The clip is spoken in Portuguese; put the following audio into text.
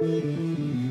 Música